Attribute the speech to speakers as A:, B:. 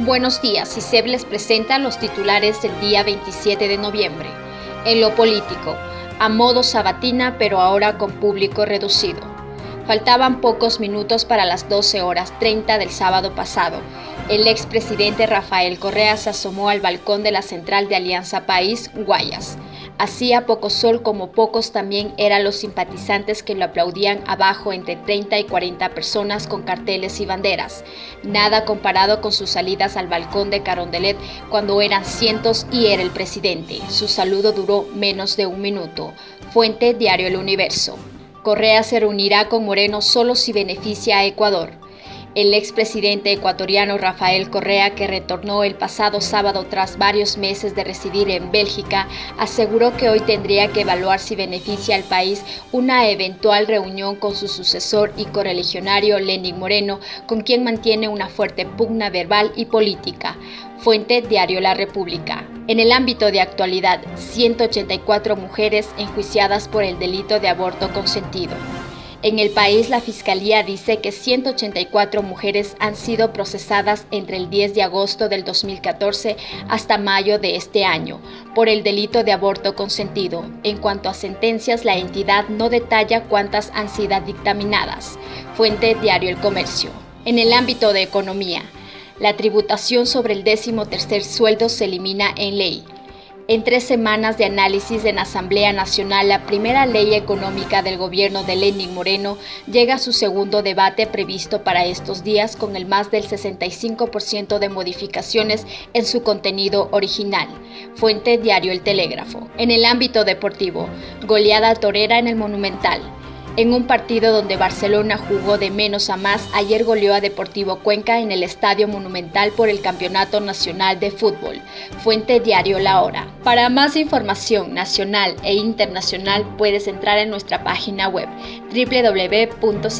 A: Buenos días, ISEB les presenta los titulares del día 27 de noviembre. En lo político, a modo sabatina pero ahora con público reducido. Faltaban pocos minutos para las 12 horas 30 del sábado pasado. El expresidente Rafael Correa se asomó al balcón de la central de Alianza País, Guayas. Hacía poco sol como pocos también eran los simpatizantes que lo aplaudían abajo entre 30 y 40 personas con carteles y banderas. Nada comparado con sus salidas al balcón de Carondelet cuando eran cientos y era el presidente. Su saludo duró menos de un minuto. Fuente Diario El Universo. Correa se reunirá con Moreno solo si beneficia a Ecuador. El expresidente ecuatoriano Rafael Correa, que retornó el pasado sábado tras varios meses de residir en Bélgica, aseguró que hoy tendría que evaluar si beneficia al país una eventual reunión con su sucesor y correligionario Lenin Moreno, con quien mantiene una fuerte pugna verbal y política. Fuente Diario La República. En el ámbito de actualidad, 184 mujeres enjuiciadas por el delito de aborto consentido. En el país, la Fiscalía dice que 184 mujeres han sido procesadas entre el 10 de agosto del 2014 hasta mayo de este año por el delito de aborto consentido. En cuanto a sentencias, la entidad no detalla cuántas han sido dictaminadas. Fuente Diario El Comercio. En el ámbito de economía, la tributación sobre el décimo tercer sueldo se elimina en ley. En tres semanas de análisis en Asamblea Nacional, la primera ley económica del gobierno de Lenin Moreno llega a su segundo debate previsto para estos días con el más del 65% de modificaciones en su contenido original. Fuente Diario El Telégrafo. En el ámbito deportivo, goleada torera en el Monumental. En un partido donde Barcelona jugó de menos a más, ayer goleó a Deportivo Cuenca en el Estadio Monumental por el Campeonato Nacional de Fútbol. Fuente Diario La Hora. Para más información nacional e internacional puedes entrar en nuestra página web www.cice.com.